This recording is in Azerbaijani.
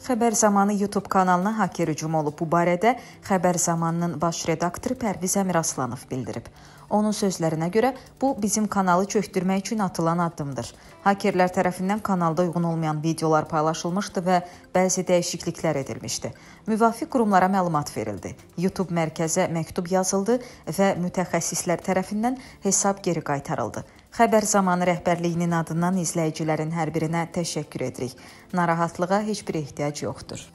Xəbər Zamanı YouTube kanalına haker hücum olub. Bu barədə Xəbər Zamanının baş redaktoru Pərviz Əmiraslanov bildirib. Onun sözlərinə görə bu bizim kanalı çökdürmək üçün atılan addımdır. Hakerlər tərəfindən kanalda uyğun olmayan videolar paylaşılmışdı və bəzi dəyişikliklər edilmişdi. Müvafiq qurumlara məlumat verildi. YouTube mərkəzə məktub yazıldı və mütəxəssislər tərəfindən hesab geri qaytarıldı. Xəbər zamanı rəhbərliyinin adından izləyicilərin hər birinə təşəkkür edirik. Narahatlığa heç bir ehtiyac yoxdur.